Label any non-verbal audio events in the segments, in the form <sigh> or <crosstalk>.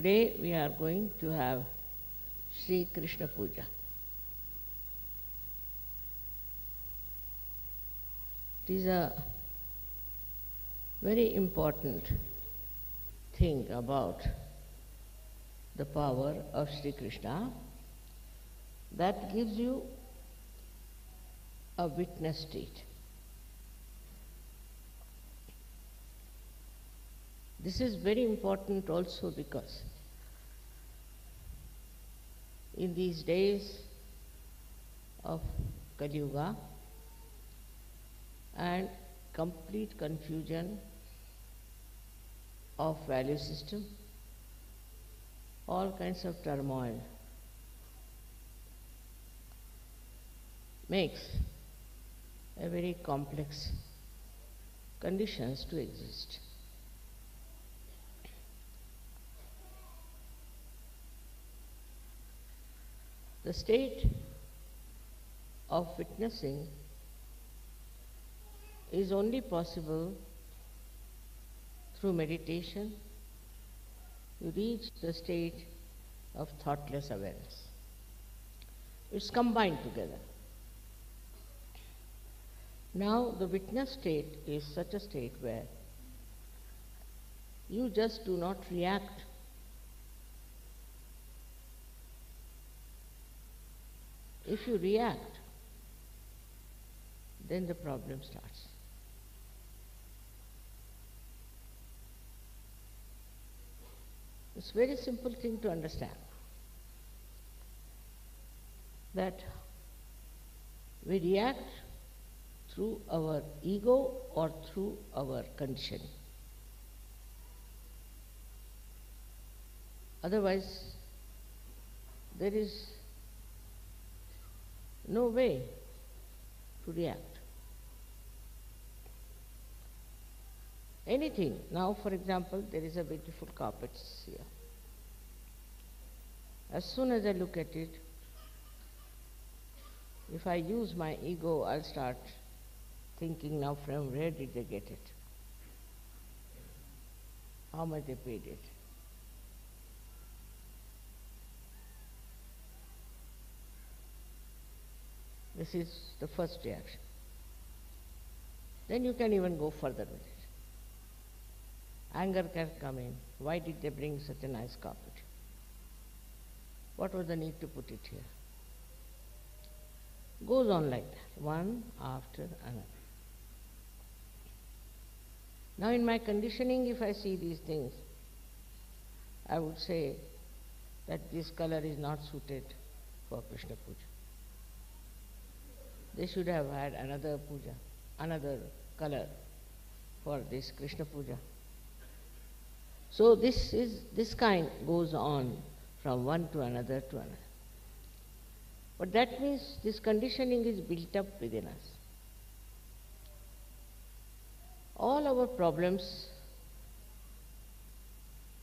Today we are going to have Sri Krishna Puja. It is a very important thing about the power of Sri Krishna that gives you a witness state. This is very important also because in these days of Kali Yuga and complete confusion of value system, all kinds of turmoil makes a very complex conditions to exist. The state of witnessing is only possible through meditation. You reach the state of thoughtless awareness. It's combined together. Now, the witness state is such a state where you just do not react. If you react, then the problem starts. It's a very simple thing to understand that we react through our ego or through our conditioning. Otherwise, there is no way to react. Anything. Now, for example, there is a beautiful carpet here. As soon as I look at it, if I use my ego, I'll start thinking now from where did they get it? How much they paid it? This is the first reaction. Then you can even go further with it. Anger can come in. Why did they bring such a nice carpet? What was the need to put it here? Goes on like that, one after another. Now, in my conditioning, if I see these things, I would say that this color is not suited for Krishna Puja. They should have had another puja, another color for this Krishna Puja. So this is this kind goes on from one to another to another. But that means this conditioning is built up within us. All our problems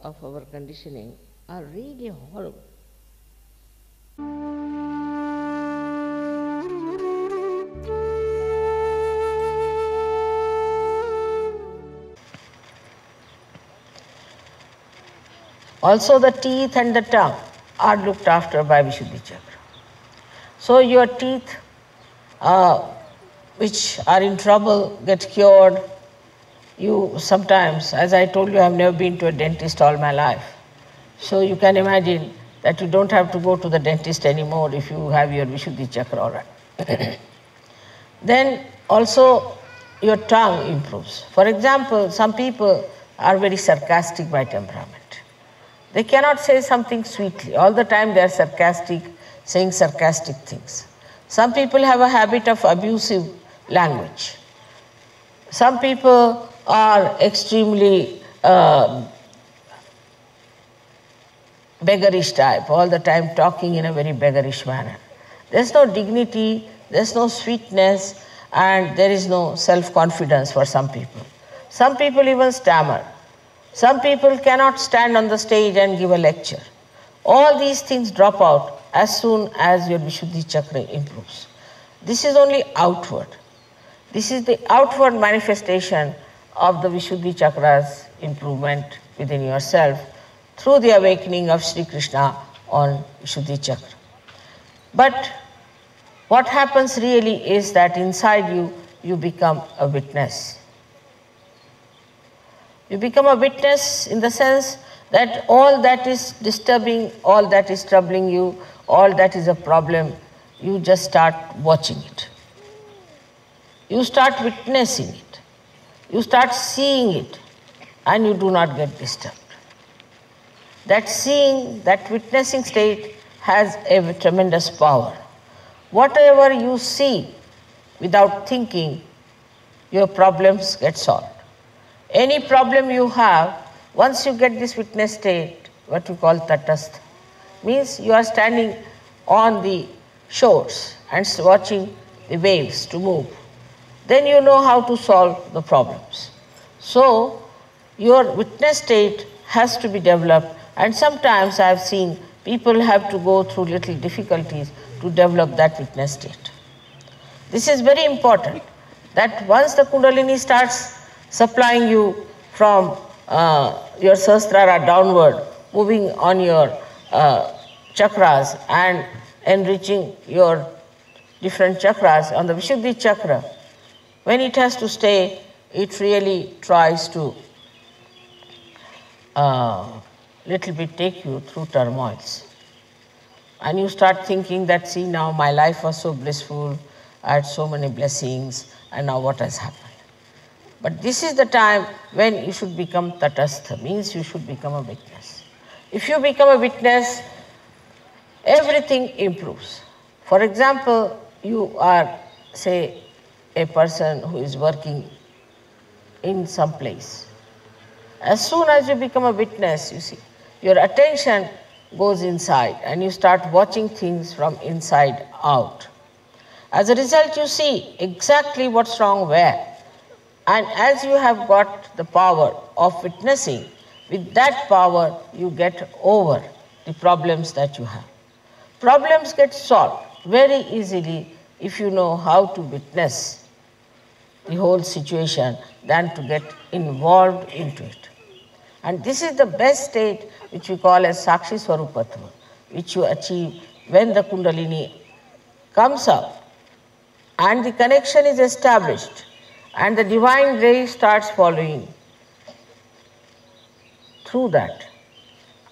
of our conditioning are really horrible. Also, the teeth and the tongue are looked after by Vishuddhi Chakra. So, your teeth, uh, which are in trouble, get cured. You sometimes, as I told you, I have never been to a dentist all my life. So, you can imagine that you don't have to go to the dentist anymore if you have your Vishuddhi Chakra all right. <coughs> then also your tongue improves. For example, some people are very sarcastic by temperament. They cannot say something sweetly. All the time they are sarcastic, saying sarcastic things. Some people have a habit of abusive language. Some people are extremely uh, beggarish type, all the time talking in a very beggarish manner. There's no dignity, there's no sweetness, and there is no self confidence for some people. Some people even stammer. Some people cannot stand on the stage and give a lecture. All these things drop out as soon as your Vishuddhi Chakra improves. This is only outward. This is the outward manifestation of the Vishuddhi Chakra's improvement within yourself through the awakening of Sri Krishna on Vishuddhi Chakra. But what happens really is that inside you, you become a witness. You become a witness in the sense that all that is disturbing, all that is troubling you, all that is a problem, you just start watching it. You start witnessing it. You start seeing it, and you do not get disturbed. That seeing, that witnessing state has a tremendous power. Whatever you see without thinking, your problems get solved. Any problem you have, once you get this witness state, what we call tatastha, means you are standing on the shores and watching the waves to move. Then you know how to solve the problems. So, your witness state has to be developed, and sometimes I have seen people have to go through little difficulties to develop that witness state. This is very important that once the Kundalini starts supplying you from uh, your Sahasrara downward, moving on your uh, chakras and enriching your different chakras on the Vishuddhi chakra, when it has to stay, it really tries to uh, little bit take you through turmoils. And you start thinking that, see, now my life was so blissful, I had so many blessings, and now what has happened? But this is the time when you should become tatastha, means you should become a witness. If you become a witness, everything improves. For example, you are, say, a person who is working in some place. As soon as you become a witness, you see, your attention goes inside and you start watching things from inside out. As a result, you see exactly what's wrong where. And as you have got the power of witnessing, with that power, you get over the problems that you have. Problems get solved very easily if you know how to witness the whole situation than to get involved into it. And this is the best state which we call as Sakshi Swarupatva, which you achieve when the Kundalini comes up and the connection is established and the divine ray starts following through that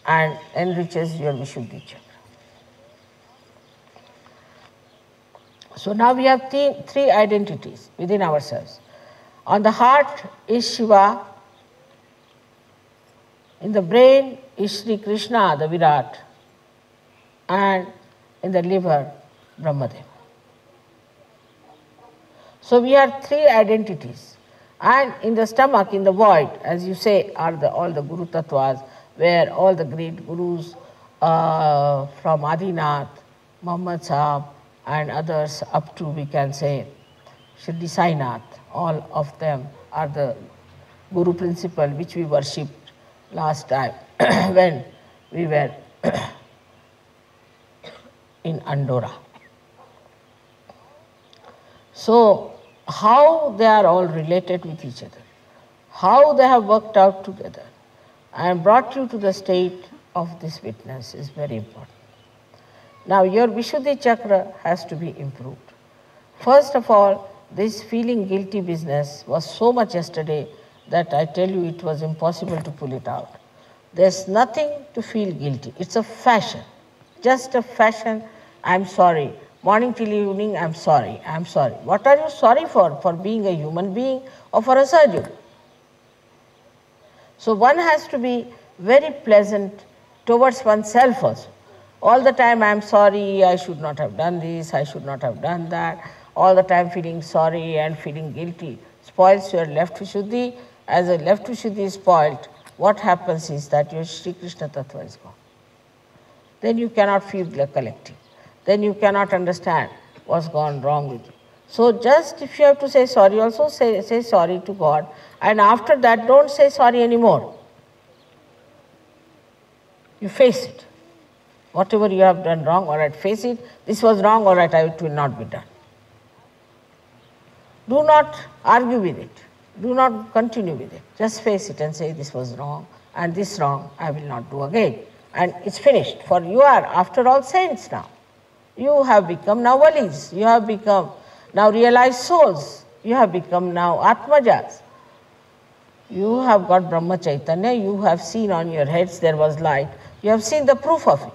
and enriches your Vishuddhi chakra. So now we have three, three identities within ourselves. On the heart is Shiva, in the brain is Sri Krishna, the Virat, and in the liver, Brahmadeva. So we have three identities. And in the stomach, in the void, as you say, are the, all the Guru Tattvas, where all the great Gurus uh, from Adinath, Muhammad Sahib, and others up to, we can say, Shirdi Sainath, all of them are the Guru principle which we worshipped last time <coughs> when we were <coughs> in Andorra. So, how they are all related with each other, how they have worked out together and brought you to the state of this witness is very important. Now, your Vishuddhi chakra has to be improved. First of all, this feeling guilty business was so much yesterday that I tell you it was impossible to pull it out. There's nothing to feel guilty. It's a fashion, just a fashion. I'm sorry. Morning till evening, I'm sorry. I'm sorry. What are you sorry for? For being a human being or for a surgeon? So one has to be very pleasant towards oneself also. All the time I'm sorry, I should not have done this, I should not have done that. All the time feeling sorry and feeling guilty spoils your left Vishuddhi. As a left Vishuddhi is spoiled, what happens is that your Sri Krishna Tattva is gone. Then you cannot feel the collective. Then you cannot understand what's gone wrong with you. So just if you have to say sorry, also say, say sorry to God. And after that, don't say sorry anymore. You face it. Whatever you have done wrong, all right, face it. This was wrong, all right, it will not be done. Do not argue with it. Do not continue with it. Just face it and say, This was wrong. and this wrong I will not do again. And it's finished. For you are, after all, saints now. You have become now walis. You have become now realized souls. You have become now Atmajas. You have got Brahma Chaitanya. You have seen on your heads there was light. You have seen the proof of it.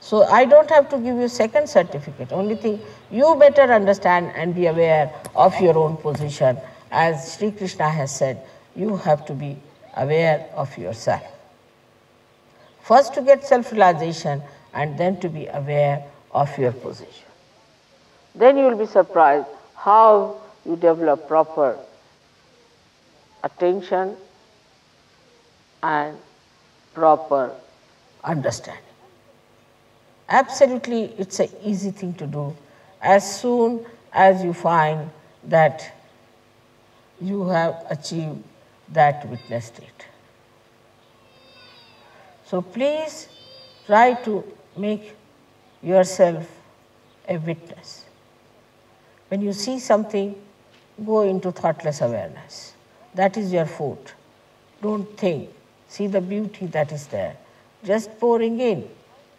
So I don't have to give you second certificate. Only thing you better understand and be aware of your own position. As Sri Krishna has said, you have to be aware of yourself. First to get self-realization and then to be aware of your position. Then you will be surprised how you develop proper attention and proper understanding. Absolutely, it's an easy thing to do as soon as you find that you have achieved that witness state. So please try to make yourself a witness. When you see something, go into thoughtless awareness. That is your food. Don't think. See the beauty that is there. Just pouring in.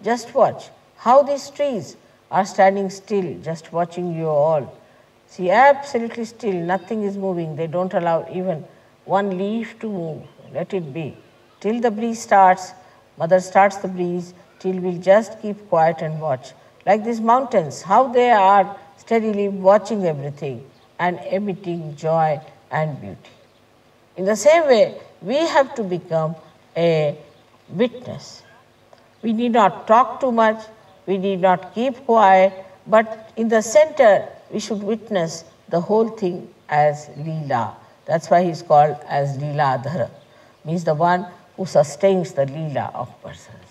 Just watch how these trees are standing still, just watching you all. See, absolutely still, nothing is moving. They don't allow even one leaf to move. Let it be. Till the breeze starts, mother starts the breeze, till we'll just keep quiet and watch. Like these mountains, how they are steadily watching everything and emitting joy and beauty. In the same way, we have to become a witness. We need not talk too much, we need not keep quiet, but in the center, we should witness the whole thing as Leela. That's why he's called as Leeladhara, means the one who sustains the Leela of persons.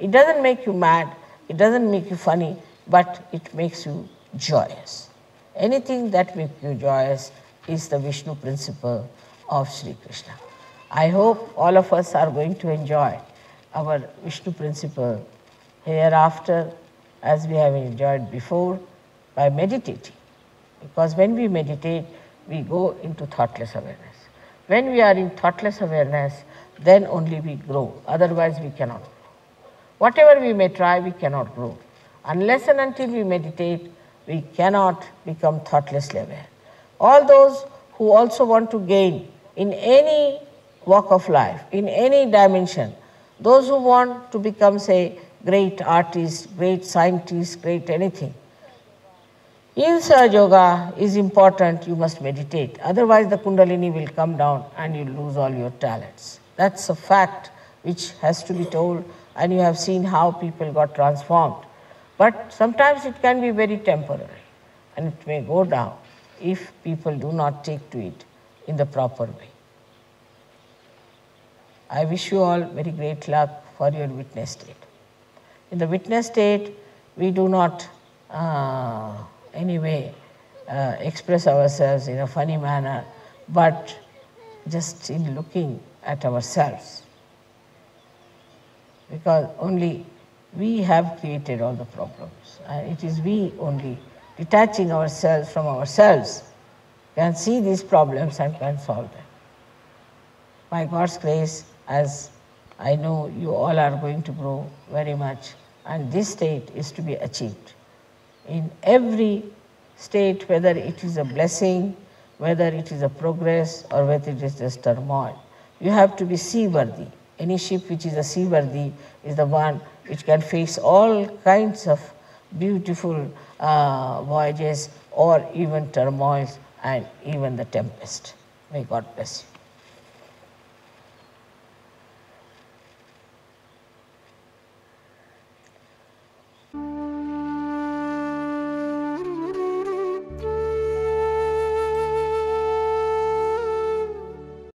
It doesn't make you mad, it doesn't make you funny, but it makes you joyous. Anything that makes you joyous is the Vishnu principle of Sri Krishna. I hope all of us are going to enjoy our Vishnu principle hereafter as we have enjoyed before by meditating. Because when we meditate, we go into thoughtless awareness. When we are in thoughtless awareness, then only we grow, otherwise, we cannot. Whatever we may try, we cannot grow. Unless and until we meditate, we cannot become thoughtlessly aware. All those who also want to gain in any walk of life, in any dimension, those who want to become, say, great artists, great scientists, great anything, in Sahaja Yoga is important, you must meditate. Otherwise, the Kundalini will come down and you lose all your talents. That's a fact which has to be told, and you have seen how people got transformed. But sometimes it can be very temporary and it may go down if people do not take to it in the proper way. I wish you all very great luck for your witness state. In the witness state, we do not uh, anyway uh, express ourselves in a funny manner, but just in looking at ourselves. Because only we have created all the problems. And it is we only detaching ourselves from ourselves can see these problems and can solve them. By God's grace, as I know you all are going to grow very much, and this state is to be achieved. In every state, whether it is a blessing, whether it is a progress, or whether it is just turmoil, you have to be seaworthy. Any ship which is a seaworthy is the one which can face all kinds of beautiful uh, voyages or even turmoils and even the tempest. May God bless you.